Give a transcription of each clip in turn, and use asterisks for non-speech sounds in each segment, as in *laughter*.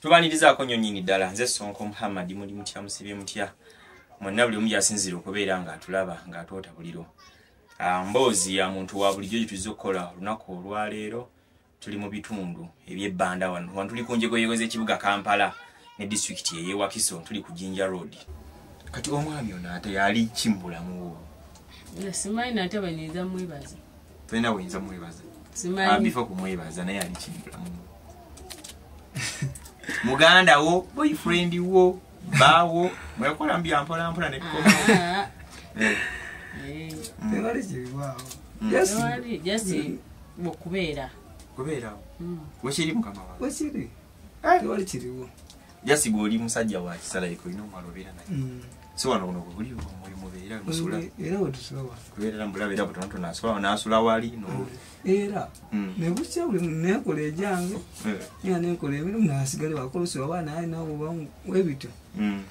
tubanirizaako nnyo nnyini ddala. Nze sonko muhammadi muli mutya musibye mutya. Mwonna buli omu gyasinzira okubeera ng'atulaba ng'atoota buliro. Ah, mboozi ya muntu wa bulijjo gyetuliza okukola olunaku olwaleero tuli mu bitundu ebyebbanda wano. Wano tuli ku njegoyego z'ekibuga kampala ne disitulikiti eyewakiso tuli ku jinja road. Kati omwami ono ate yali ki mu bulamu bwo simanyi nate bwenyinza mwebaza tolina bweyinza mwebaza bifo kumwebaza naye ali ki mu bulamu *laughs* muganda wo boyfriend wo baawo mwekola mu byampolampola netukomawo Ah, Eh, eh, tewali kiribwawo Mm. yes. Tewali just okubeera kubeerawo Mm. wekiri mukama wawe wekiri tewali kiriwo jasi gweoli musajja wa kisalaiko olina omwala obeera naye. Mm. Si wano buno bwebuli mubeera musula era wetusulawa kubeerera mubulaba era butonotono asula nasula wali no. Era. Mm. nebukya buli nekola ejange Eh, era nenkola emirimu nasigale wakolusi waba naye nawe webityo. Mm.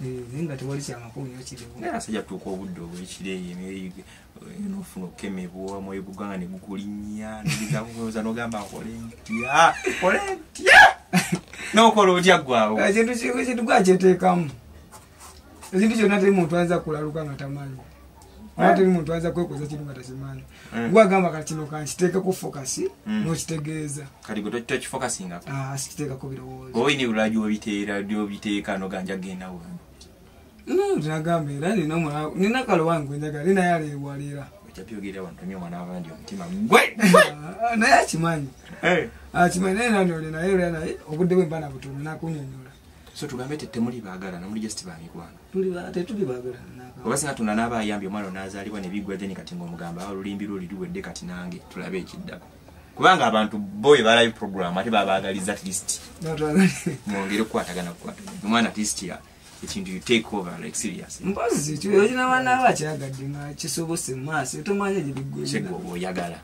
naye nga tewali kyamakugunyo kiriwo naye asajja tuuka obudde obwekiro nofuna okukemebwa omwoyo gugwanga negukulinnya nolizakuza nogamba nkole ntya kole ntya! *laughs* Nokola otya gwawo ekintu ki- ekintu gwakyeteekamu ekintu kyonna teri muntu ayinza kulaluka nga tamanyi oba teri muntu ayinza kwekoza kintu nga takimanyi. Mm. gwagamba kati kino kankiteekeko fokasi Mm. nokitegeeza. Kati gwe tokifokasingako Ah, sikiteekako birowoozo. Oba oyina ebirala gyobiteera gyobiteeka noganja genda wano nagamba era nina kalo wange gwenjagala ali naye aleebwalira ojja byogerera wano tomya omwana wabandi omutima gwe Ah, naye akimanyi. Akimanyi naye nanole naye era naye obudde bwe mba nabutono nakunyonyola so tugambe te temuli baagala namuli just bamikwano Tuli ba- tetuli baagalana oba singa tuna naaba ayambye omwana onazaalibwa nebigwa then kati ngaomugamba awo olulimbi lwo liriwedde kati nange tulabe ekiddako. Kubanga abantu boye balabi program ate babaagaliza at least *laughs* mwongere okukwatagana kukwatagana omwana at least ya ekintu you take over like serious mpozi kyoyina wanaaba akyagadde nga kisobose mu maaso tomanya kyegwe gyebigwera oba oyagala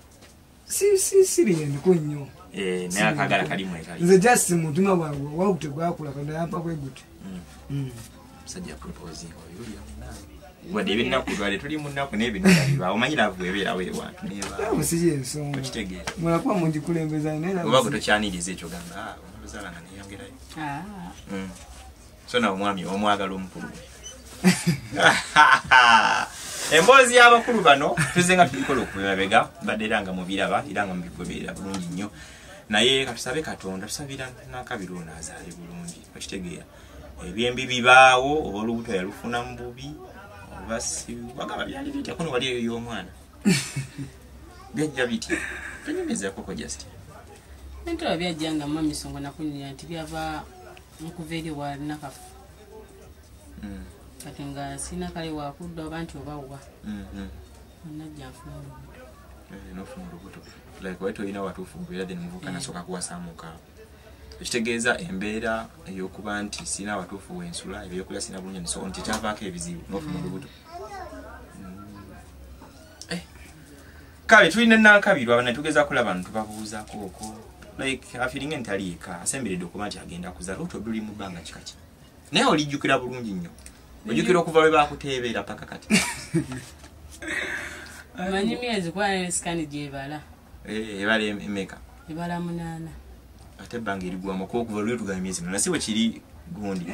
siriyendiko nnyo naye akagala kalimu etali nze just mutima bwange wagu tegwakula kanda yampa bwe guti Mm. musajja proposing oyo oli amunawe wadde ebyennaku lwale tuli mu nnaku nebinabibaawo omanyi laavu ebeerawo ewantu nebaawo siki ensonga mulakuba mungikulembeza oba gwe tokyaniriza ekyo gamba "Ah, onaluzaala nga neyongerayo. Ah, Mm. so nawe omwami omwagala omukulu. We *laughs* emboozi y'abakulu bano tuze nga tulikola okubebabega mbadde era nga mubiraba era nga mubigoberera bulungi nnyo naye katusabe katonda tusabira nakabiri ono azaale bulungi okitegeera. Ebyembi bibaawo oba olubuto yalufuna mu bubi oba si wagamba byali bitya? Kuno wali eyo y'omwana. *laughs* Byajja bitya tonyumizakoko just entaba byajjanga mu misongo nakunyira nti byava nkuva eri walinakafu Mm, kati nga sina kale wakudda oba nti obawa mm, mm. onajja nfuna olubuto Eh, nofuna olubuto like wali tolina watuufu mbeera then muvuka nasooka kuwasaamuukaawo ekitegeeza embeera eyokuba nti sina watuufu wensula ebyokulya sina bulungi niso nti kyavaako ebizibu nofuna olubuto Mm. Eh, kale tulina nankabirwa netugeza kulaba netubabuuzako oko like afiringa entaliika asemberedde okuba nti agenda kuzaala oti obi oli mu bbanga kikaki naye olijjukira bulungi nnyo. Ojjukira okuva lwe bakuteebeera paka kati *laughs* manyi myezi kuba sikani gyebala Eh, ebala emeka. Ebala munaana. Ate ebbanga erigwamu okuba lwe tugaba emyezi minana si bwe kiri gundi.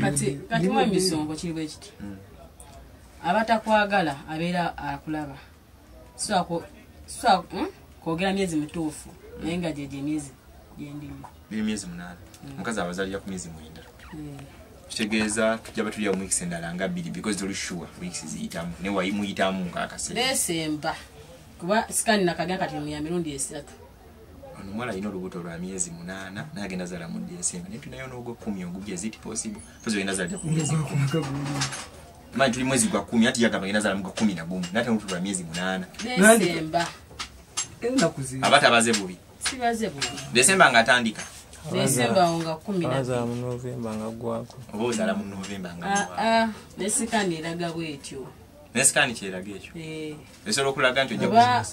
Kati kati mu emisongo kiri bwe kiti. Mm. abatakwagala abeera akulaba. Hmm? kwogera myezi mituufu naye nga gyegyo emyezi gyendimu myezi munaana. Omukazi abazalira ku myezi mwenda. Eh, kitegeeza tujaba tulya mu weeks endala nga bbiri because toli sure weeks ziyitamu. Ne wayimuyitamu ngaakaseera desemba kuba sikani nakagera kati mu ya mirundi esatu. Ono omuwala alina olubuto lwa myezi munaana naye agenda zaala mu desemba naye tunayo n'ogwa kumi ogubya ziti possible? Pozi ogenda zaalira ku myezi manyi tuli mwezi gwa kumi ati yagamba agenda zaala mu gwa kumi na gumu. Nate olubuto lwa myezi munaana. Desemba enaku ziri aba tabaze bubi. Sibaze bubi. Desemba ng'atandika desemba awo nga kumi nabiri mu novemba nga gwako. Oba ozaala mu novemba nga Ah, ah, ne sikani eraga bwetyo. Naye sikaani kyeraga ekyo? Eh, esobola okulaga nti oba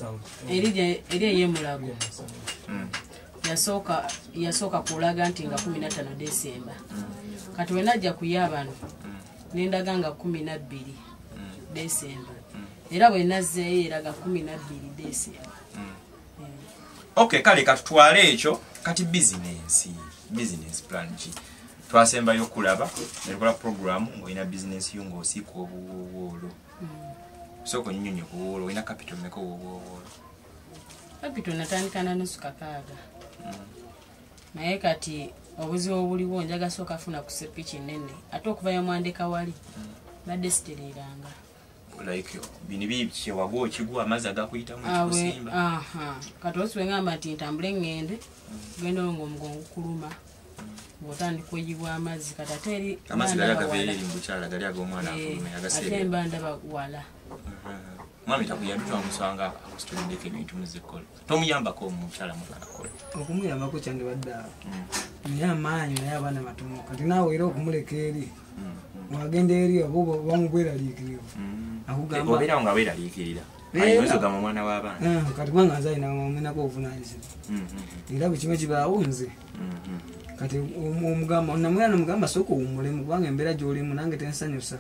eri ey'emulago Mm. yasooka yasooka kulaga nti nga kumi na ttaano desemba kati we najja kuyaabano nendaga nga kumi na bbiri desemba era bwe nazzeeyo eraga kumi na bbiri desemba okay kale katutwale ekyo kati bizinensi business plan ki. Twasembayo okulaba netukola program ng'olina business yo ng'osiika obuwowoolo sooka onyonyi kuwowoolo olina capital meka owowoolo kapito natandika na nusu kakaaga naye kati obuzibu obuliwo njaga sooka funa ku sepiki nene ate okuvayo mwandeka wali badde sitereeranga like bino bikyewagwa okigwa amazzi agakuyitamu awe ekikusimba kati osi wengamba nti ntambule ngende genda olwo ngaomugongo kuluma ngaotandika oyibwa amazzi. Kati ate eri amazzi mba gali ndaba agabeera wala. eri mu bukyala gali ag'omwana ate mba ndaba wala. Mwami takuyambi twamusanga akusitulindeko ebintu muzikola tomuyambako omukyala mutanakola okumuyambako kyandibadde awo. Naye amaanyi naye abaana batono kati naawe era okumuleka eri wagenda eri oba bamugweraliikirivu obeerawo nga weeraliikirira Era. ayinzogama omwana w'abaana "Ah, kati kubanga nze alina omenako obuvunanyizibwa era bwe kimu kibaawo nze. Kati om- omugamba namwana namugamba sooka owummulemu kubanga embeera gy'olimu nange tensanyusa.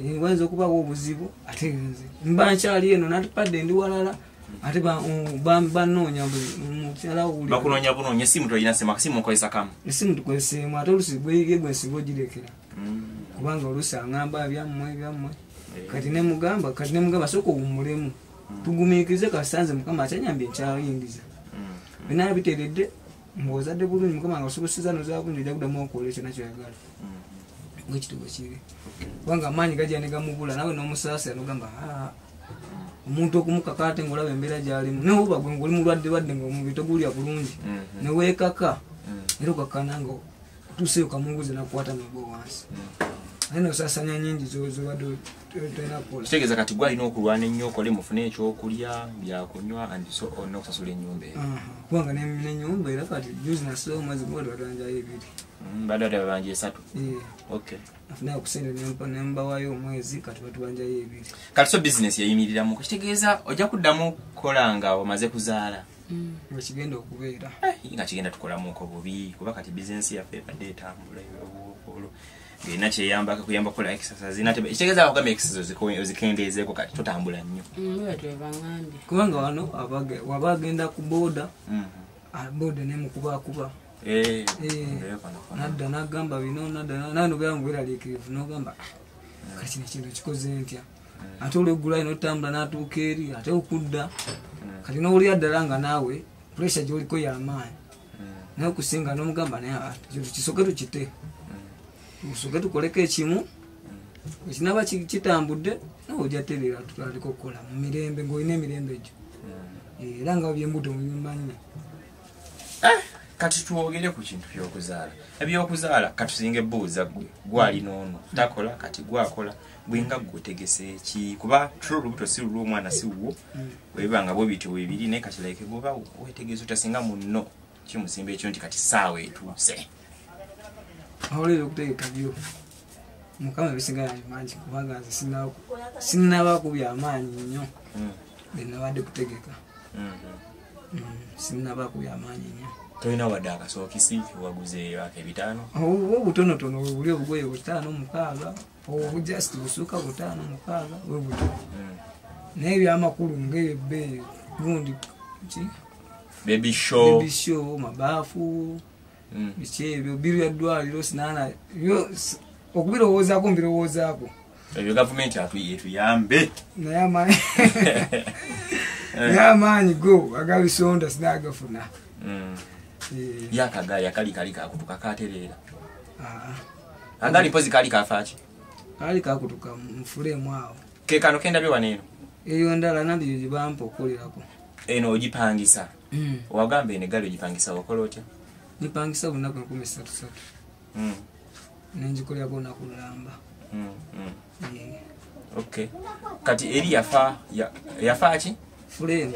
Eh, wayinza okubaawo obuzibu ate nze. Mba nkyali eno natupadde ndi walala ate ba- ba- banoonya bakunoonya bunoonya esimu tolina sema kasimu okozesa kamu. Esimu tukozeseemu ate olusi gweyige gwensiba ogirekera kubanga olusi aŋamba byammwe byammwe kati nemugamba kati nemugamba sooka owummulemu tugumiikirize kasanze mukama akyanyambye nkyayingiza binaaba biteredde ngaozadde bulungi mukama nga osobosiza noza bulungi ojja kuddamu okola ekyo nakyoyagala bwekitubo kiri kubanga amaanyi gajja negamubula nawe nomusaasira nogamba "Ah, omuntu okumukaka ate ngaolaba embeera gyalimu. Naye oba gwe ngaoli mulwadde lwadde nga omubiri togulya bulungi neweekaka era okakkana nga otuuseyo kamunguzi nakukwata nagwe wansi aye nosaasanya nyingi zo- zobadde kitegeeza kati gwalina okulwana ennyo okole mufune ekyokulya byakunywa and so olina okusasula ennyumba eyo kubanga ne- nenyumba era kati juzi nasiba omwezi gumwe twatanjayo ebiri. Mm, badde badde babanja esatu? Eh, okay. Nafunayo kusente nempa- nembawayo omwezi kati batubanjayo ebiri. Kati so bizinesi yayimiriramu kitegeeza ojja kuddamu kukola nga omaze kuzaala? Mm. wekigenda okubeera. Eh, nga kigenda tukolamuko bubi kuba kati bizinesi yaffe ebadde etambula olwo ngaerina kyeyambako kuyamba kukola exercise nate kitegeeza okugamba exercise ozikendeezeeko kati totambula nnyo Mm, kubanga wano abage- waba agenda ku booda Mhm. ah, booda nemukubakuba Eh, Eh, nadda nagamba bino nadda nawe nobeera mubweraliikirivu nogamba "Ah, kati kino kintu kikoze ntya ate olweggulayo notambula natuuka eri ate okudda kati nowulira ddala nga naawe puresha gyoliko yamaanyi naye okusinga nomugamba naye "Ah, ekyo tukisoke tukite tusoke tukoleko ekimu ekinaba ki- kitambudde nawe ojja tereera tutandika okukola mu mirembe ngaolina emirembe gyo. Era nga byembuto mubimanyi kati twogere ku kintu byokuzaala ebyokuzaala katusinga ebuuza gwe gwalina ono takola kati gwakola bwenga gwetegese ki? Kuba tro olubuto si lulwomwana si lwo webiba nga bwe bityo webiri naye kati like bwoba wetegeza utasinga muno kimusimba ekyo nti kati saawa etuuse awolere okutegeka byo mukama ebisinga yange mangi kubanga nze sinnabaku byamaanyi nnyo. Mm, byenabadde kutegeka. Mhm. Mm, sinnabaku byamaanyi nnyo. Tolina wadde akasookisi waguze aka ebitaano? Oba obutonotono webuli obugoye butaano mukaaga obujasti busuuka butaano mukaaga bwe buto. Mm. naye ebyamakulu ngaebbeeyi gundi ki? Baby show. Ebisho mabaafu. Biki ebyo biru ya ddwaliro sinaana byo okubirowoozaako mbirowoozaako ebyo gavumenti etuyambe naye amaanyi *laughs* naye amaanyi go agabisonda sinagafuna Mm. Eh, yakagaya kali kali kakutuka katereera ah, agali mpozi kali kafaaki kaali kakutuka mufulemu awo. Kekano kendabye waneeno eyo ndala nabyo gyebampa okukolerako eno ogipangisa. Owagamba eno egali ogipangisa wakola otya nipangisa bunaku enkumi satu satu Mm, nenjikolerako olunaku lulamba mm, mm. Okay. Kati eri yafa ya- yafa ki fulemu.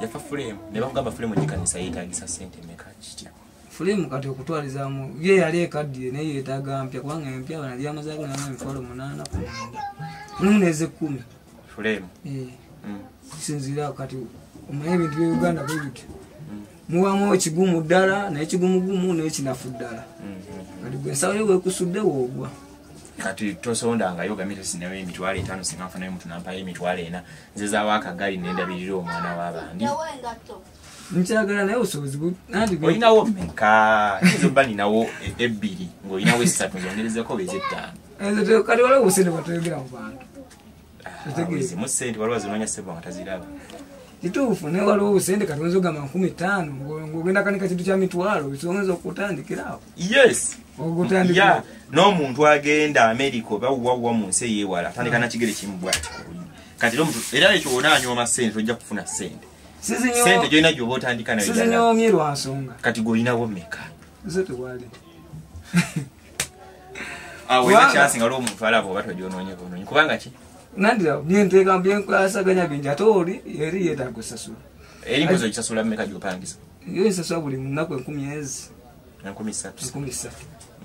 Yafa fulemu. Ne bakugamba fulemu gikanisa yeetagisa sente meka kitya fulemu kati okutwalizamu ye yali ekaddiye naye yeetaaga mpya kubanga empya banali amazaako namu emitwalo munaana ku mwenda mulimu neze ekkumi fulemu. Kisinziira kati omanye ebintu bya uganda bwe bityo mubamu ekigumu ddala naye kigumugumu nekinafu ddala. Mm. kati gwe ensawo yo wekusudde woogwa kati tosondangayo gamite sinayo emitwalo etaano singa nfanayo mutu nampayo emitwalo ena. Nze zaawo akagali nendabirira omwana w'abandi nkyagala naye obusobozi olinawo meka yinza obba ninawo e- ebbiri ng'olinawo essatu zongerezeko beza ettaano. Ezo te- kati waliwo obusente bwatayogera mu bantu. Otegeera. zimu sente waliwo zinoonya sebo nga taziraba kituufu naye waliwo obusente kati oyinza ogamba nkumi ttaano ngo- ng'ogenda kanika kintu kya mitwalo bisonza okutandikirawo yes. Okutandikira. Ya n'omuntu agenda america oba wawwa mu nsi eyewala atandika nakigere kimu bwati kati era omuntu- era ekyo wona anyooma sente tojja kufuna sente sente gyolina gyoba otandika nayo gyana- sizinyoomye lwa nsonga. Kati gwolinawo meka zo tewali. Awo era kyansinga lwo omuntu alaba oba tojonoonye bonoonyi kubanga ki nandira byenteeka byenkwasaganya bingi ate oli eri yeetaaga osasula eri mpozi okisasula meka gyopangisa yo nsasula buli munaku enkumi ezi. Enkumi ssatu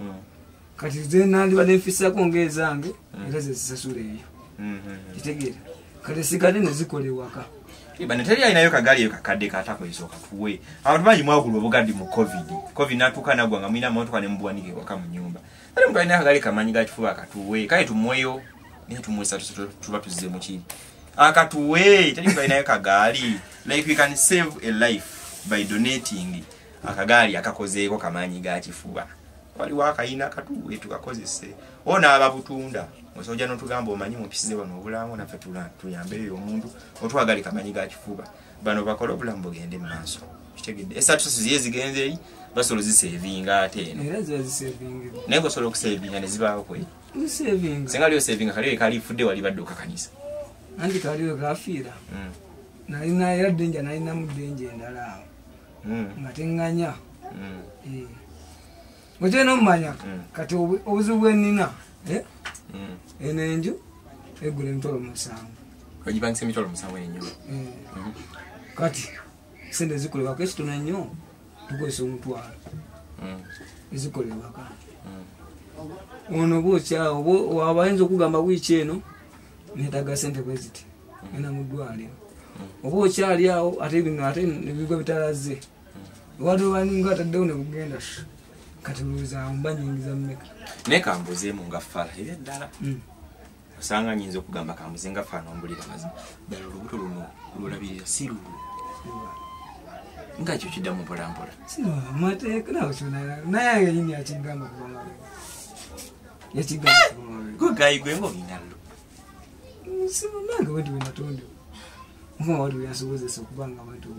Mm, kati ze nandibadde nfisako ngaezange era zezisasula eyo. Mm, mm. kitegeera. Kati sigadde nezikola ewaka. Bano teri alinayo kagaali eyo kakadde katakozesa okatuwe abantu bangi mwagula obugaddi mu covid. Covid natuuka nagwa nga mulina motoka nemubuwanika ewaka mu nyumba ate omuntu alina akagaali kamanyi gakifuba akatuwe. Kale tumweyo naye tumwesa tuba tuzze mukiri akatuwe teri muntu alinayo kagaali. Like we can save a life by donating. Akagaali akakozeeko kamanyi gakifuba waliwo akayina akatuwe tukakozese. Onaaba butunda. Osoja notugamba omanyi mupisize wano obulango naffe tuyambeyo omuntu otwagali kamanyi gakifuba bano bakole obulamu bugende mumaaso kitegedde. Esatusi ziye zigenze eri basobola zisevinga ate eno. Naye ngaosobola okusevinga nezibaawo kwe. zisevinga singa liyo sevinga kaliyo kalifudde wali badde okakanisa. Anti kaliwe kafiira. Mm, nalina era denja nalinamu denja endala awo. Mm, nga teŋŋanya. Mm, okyena omumanya kati obu- obuzibu bwenina eh, eno enju egula emitolo musanvu. Ogipangisa emitolo musanvu enyuma Eh, kati sente zikolebwako ekitono ennyo tukozesa omutwalo. Ezikolebwaka ono bwokyawo waba ayinza okugamba wiiki eno netaga sente bwe ziti ena mu ddwaliro. Oba okyali awo ate ate nebigwa bitalaze waliwaninga ataddewo nebugenda kati lowooza mba nyingiza mmeka. Naye kambuzeemu nga fala ebya ddala. Mm. osanga nyinza okugamba kambuze nga fala nombulira mazima. Ddala olubuto luno lulabirira si lulu nga ekyo kiddamu mpolampola amateeka nawe kyona naye yenyini yakigamba kubanga gwe gayi gwe nga olina lulu simunange bwetu bwenatondebwa mukama watu. Byansobozesa okubanga abantu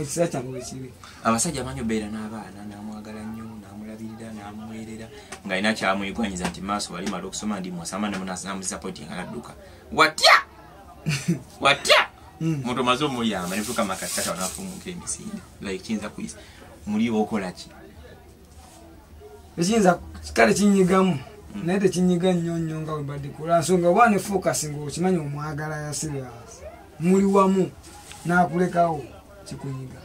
ekisa kyange bwekiri abasajja amanyi obeera n'abaana namwagala nnyo namulabirira namuweerera ng'alina kyamwegwanyiza nti maaso wali mala okusoma ndi mwasama namusapotinga nadduka watya *laughs* watya Mm. muntu omaze omuyamba netuuka makatikati wanafumuka emisinde like kiyinza kuyisa muli okola ki ekiyinza kale kinyigamu naye tekinyiga nnyo nnyo nga webadde kola nsonga oba ne focus nga okimanyi omwagala ya serious. Muli wamu nakulekawo kikunyiga.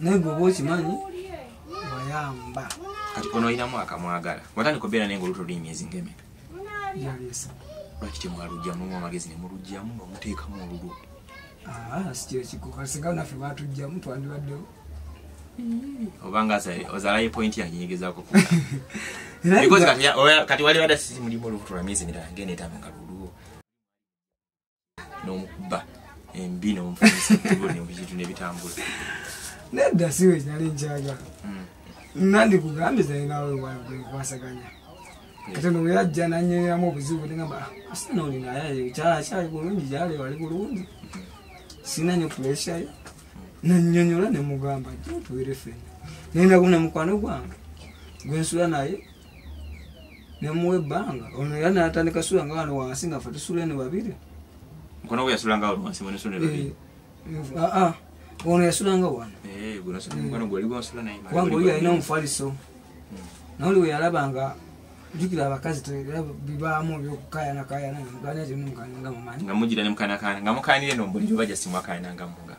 Naye gwe oba okimanyi wayamba. Kati ono olinamu akamwagala. Watandika obeera naye nga oluto luli myezi ngaemeka yalesa lwaki temwalugjamu mu amagezi nemulugjamu ngaomuteekamu olulwo sikyo kikuka. Singa naffe batugjamu twandibaddewo. Obanga ozaalayo pointi yanyenyegezaako Era *laughs* Because nga- kati ya- oya- kati wali wada sisi mulimu olubuto lwa myezi emirala ngene etano nga luluwo n'omukuba embi n'omufumisa nebitu nebitambula. Nedda siwe nali nkyagala Mm. nandi kugambe zalinawe kwasaganya. Kati ono weyajja nanyeramu obuzibu negamba asina oli naye kyali bulungi gyali wali bulungi. Sina nyo pureshayo nanyonyola nemugamba jotuwere fena nendaku nemukwano gwange gwensula naye nemuwa ebbanga ono era natandika sula nga wano wansi nga fe tusula eno babiri. Mukono gwe yasulanga wano wansi mwenesula ne babiri? Eh, ah, ah, ono yasulanga wano. Eh, kubanga oli yalina omufaliso. Naoli we yalabanga jukira abakazi era bibaamu kyemukananga mumanyi. Nga mugira nemukanakana nga mukanire nombuliri oba jasi mwakananga munga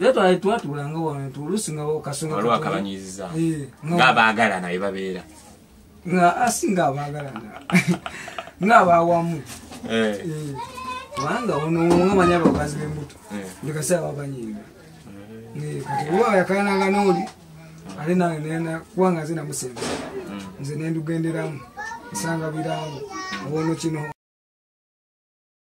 era twali twatulanga wano tulusi nga kasonga waliwo katono. akabanyiziza Eh, nga- ngaabaagala naye babeera nga asi ngaabagalana *laughs* ngaabawamu Eh, Eh, kubanga ono nga manyi abakazi b'embuto eh. ndikasa babanyiiga kati oba yakayananga nooli ate nange nena kubanga nze namusemba Mm. nze nendugenderamu nsanga biramu obono kino